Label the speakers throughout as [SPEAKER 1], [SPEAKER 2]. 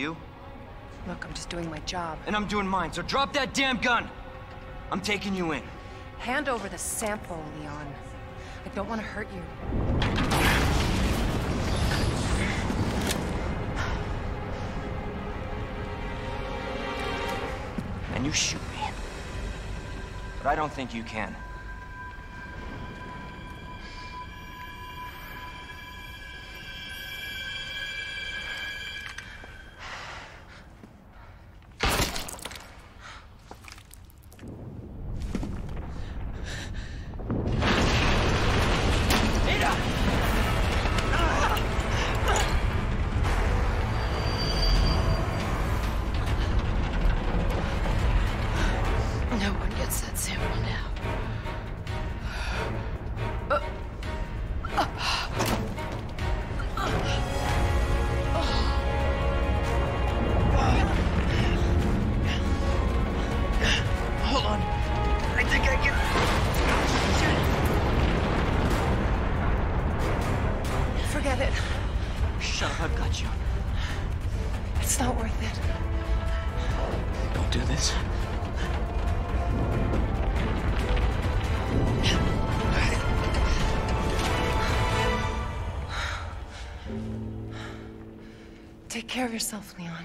[SPEAKER 1] You?
[SPEAKER 2] Look, I'm just doing my job.
[SPEAKER 1] And I'm doing mine, so drop that damn gun! I'm taking you in.
[SPEAKER 2] Hand over the sample, Leon. I don't want to hurt you.
[SPEAKER 1] And you shoot me. But I don't think you can.
[SPEAKER 2] Forget it.
[SPEAKER 1] Shut up, I've got you.
[SPEAKER 2] It's not worth it.
[SPEAKER 1] Don't do this.
[SPEAKER 2] Take care of yourself, Leon.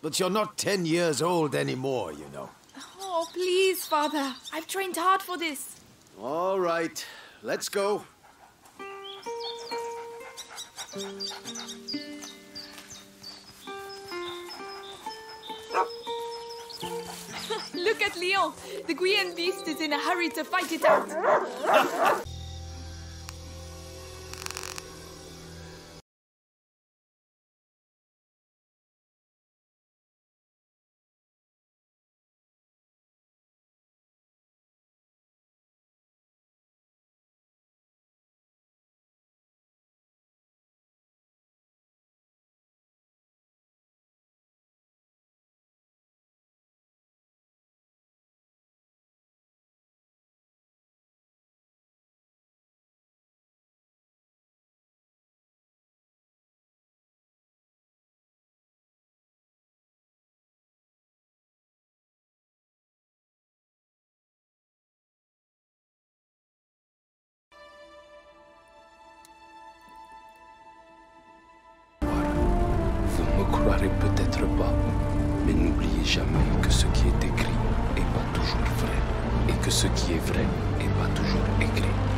[SPEAKER 3] But you're not ten years old anymore, you know.
[SPEAKER 4] Oh, please, father. I've trained hard for this.
[SPEAKER 3] All right, let's go.
[SPEAKER 4] Look at Lion. The Guyenne beast is in a hurry to fight it out.
[SPEAKER 5] peut-être pas, mais n'oubliez jamais que ce qui est écrit est pas toujours vrai, et que ce qui est vrai est pas toujours écrit.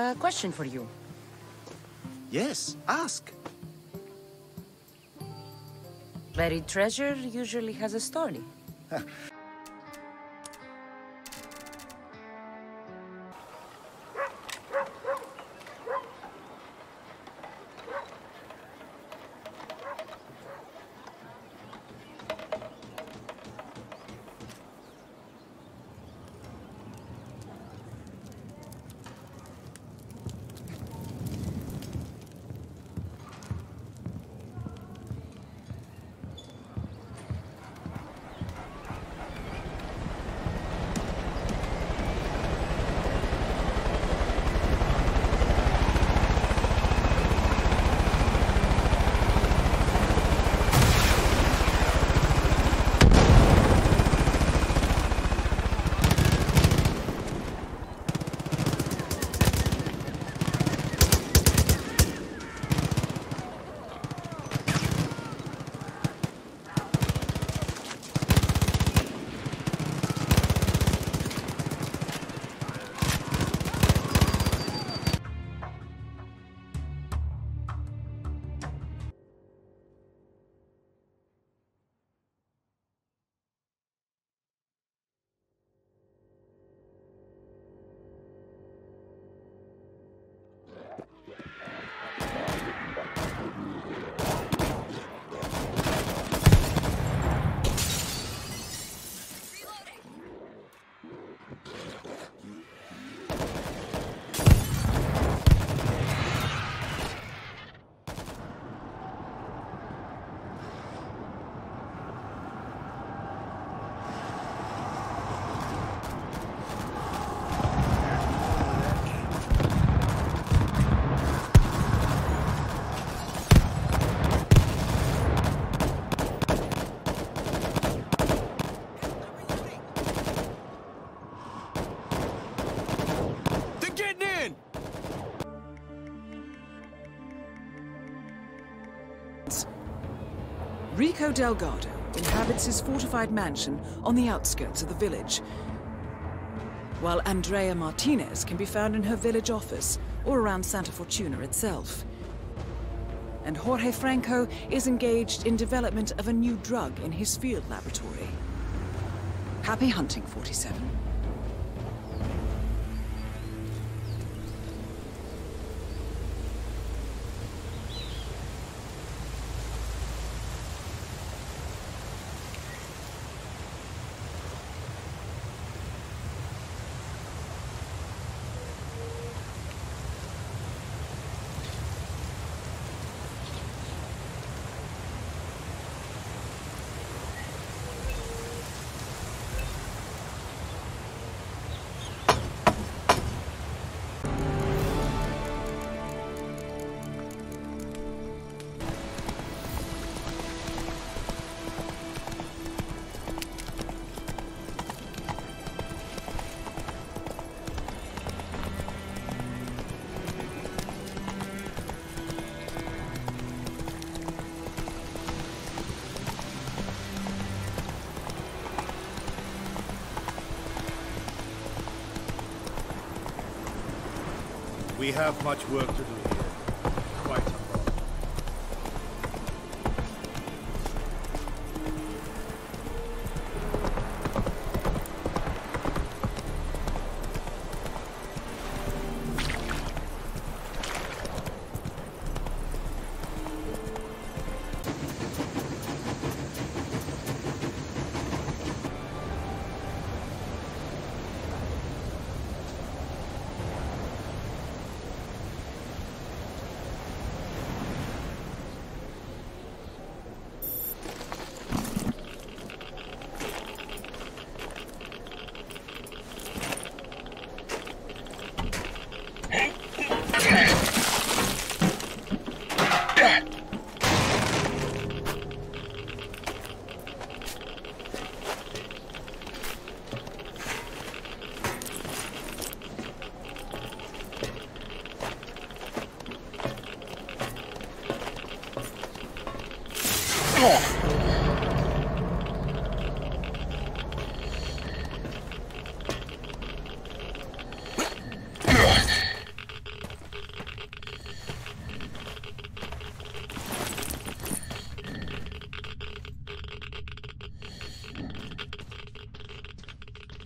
[SPEAKER 2] A question for you.
[SPEAKER 3] Yes, ask.
[SPEAKER 2] Buried treasure usually has a story.
[SPEAKER 6] Rico Delgado inhabits his fortified mansion on the outskirts of the village, while Andrea Martinez can be found in her village office or around Santa Fortuna itself. And Jorge Franco is engaged in development of a new drug in his field laboratory. Happy hunting, 47.
[SPEAKER 7] We have much work to do here.